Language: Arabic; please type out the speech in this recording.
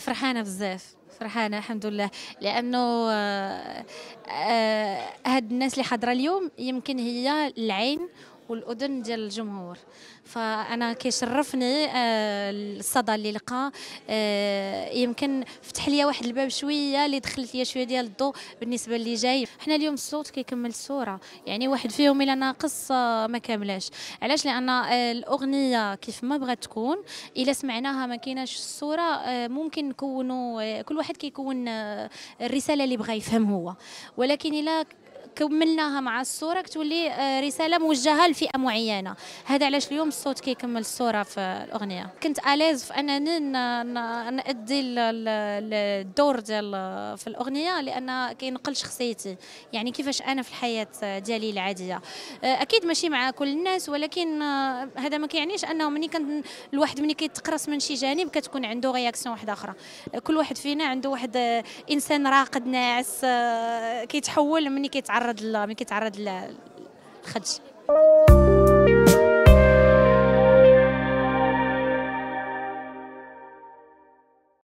فرحانة بزاف فرحانة الحمد لله. لأنه آه، آه، هاد الناس اللي حاضرة اليوم يمكن هي العين والأذن ديال الجمهور. فأنا كيشرفني آه، الصدى اللي لقى آه، يمكن فتح لي واحد الباب شوية اللي دخلت لي شوية ديال الضوء بالنسبة اللي جاي. حنا اليوم الصوت كيكمل الصورة. يعني واحد فيهم إلا ناقص آه، ما كاملاش. علاش؟ لأن الأغنية كيف ما بغات تكون إلا سمعناها ما كايناش الصورة ممكن نكونوا كل واحد كيكون الرسالة اللي بغى يفهم هو. ولكن إلا كملناها مع الصورة كتولي آه، رسالة موجهة لفئة معينة. هذا علاش اليوم الصوت كيكمل الصورة في الأغنية. كنت أليز في أنني نأدي الدور ديال في الأغنية لأن كينقل شخصيتي. يعني كيفاش أنا في الحياة ديالي العادية. آه، أكيد ماشي مع كل الناس ولكن آه، هذا ما كيعنيش أنه ملي كان الواحد ملي كيتقرص من شي جانب كتكون عنده رياكسيون واحدة أخرى. كل واحد فينا عنده واحد إنسان راقد ناعس كيتحول ملي كيتعرض ملي كيتعرض للخدش